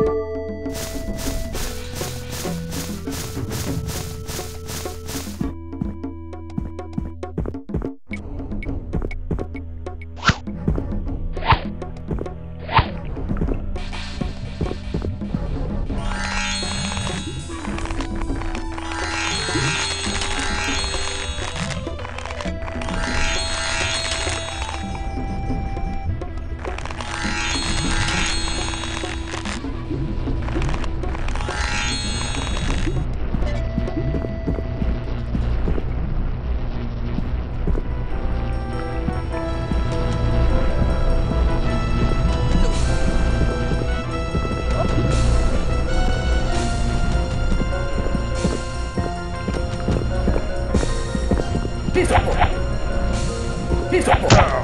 you ¡Listo! ¡Listo!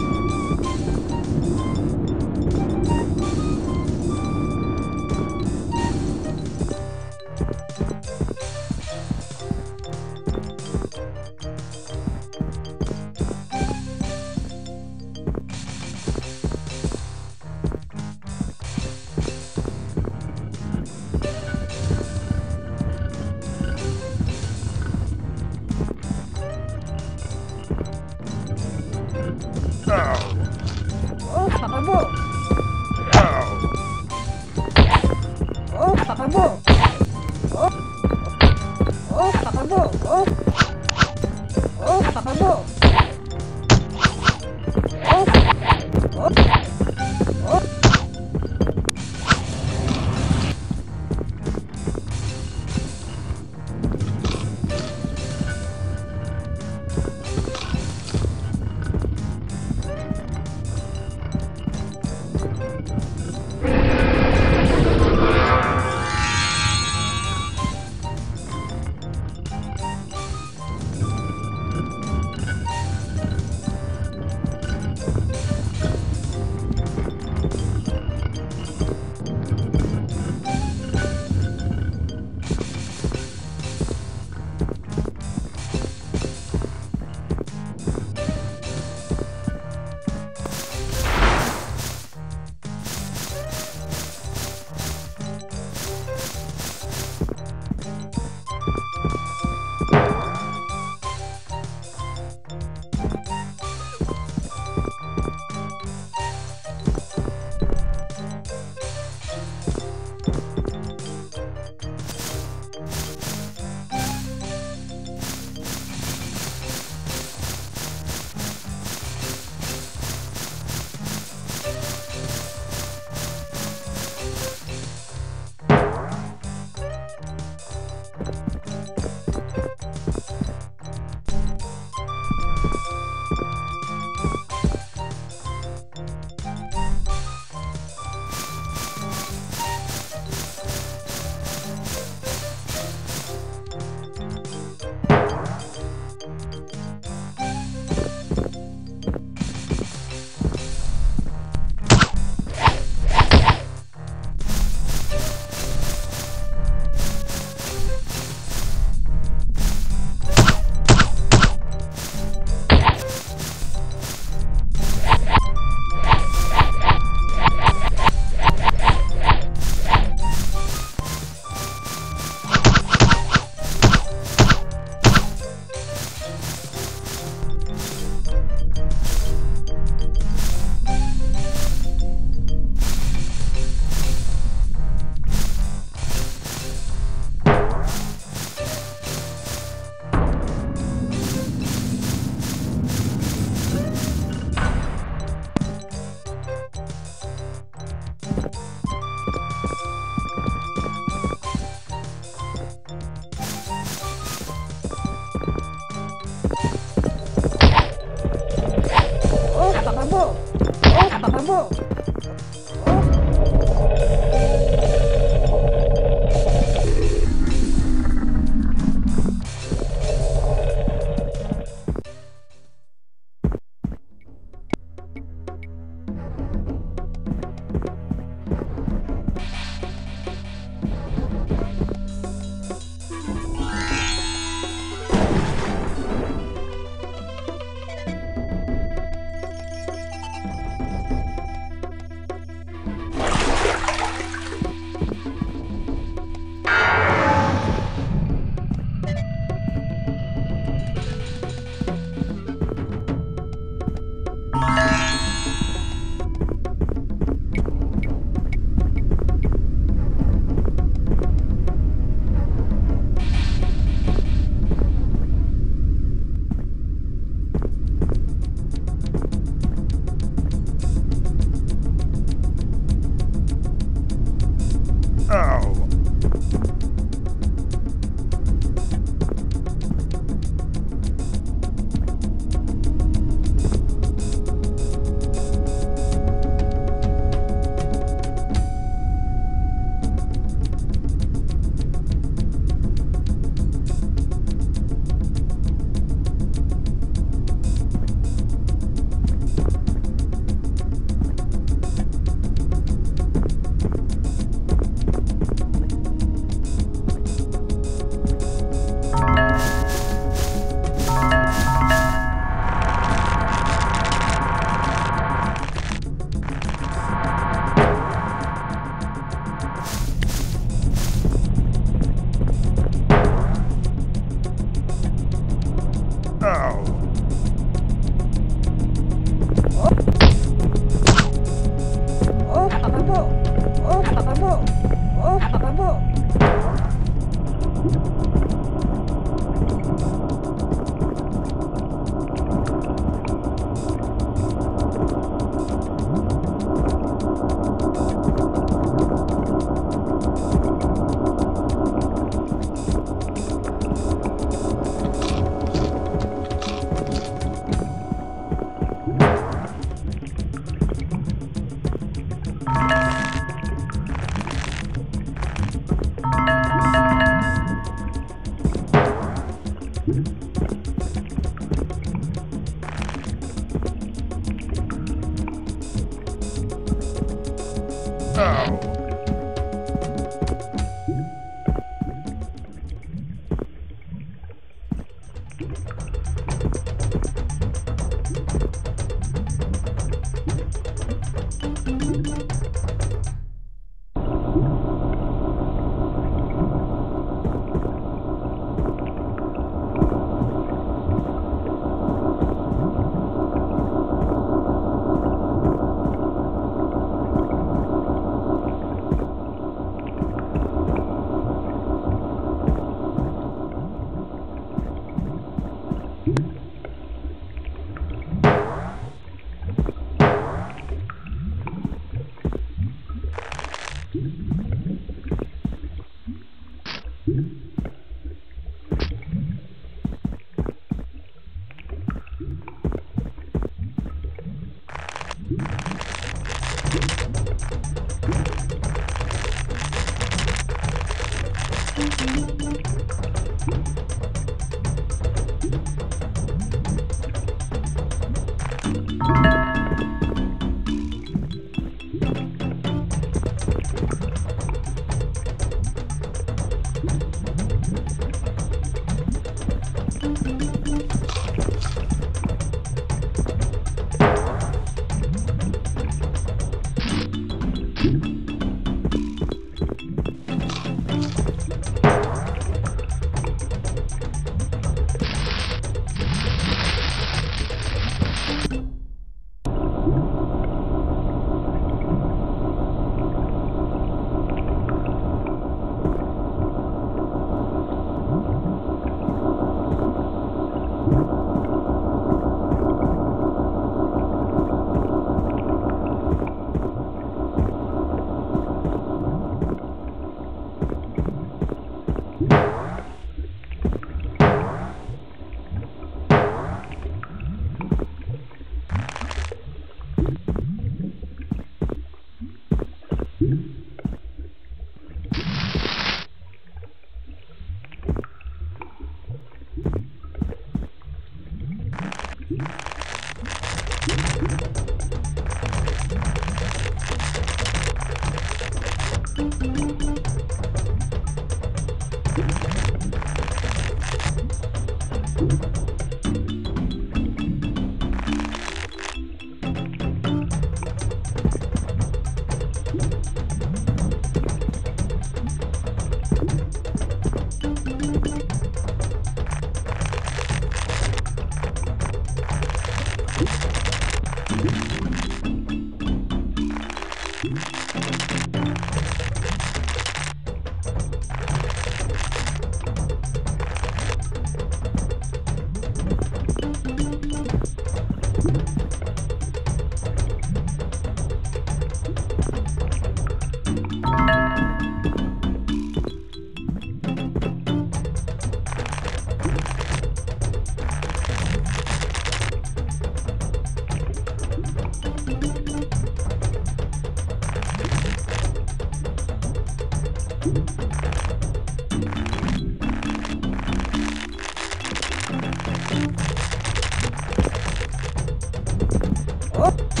Oh.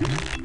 Mm-hmm.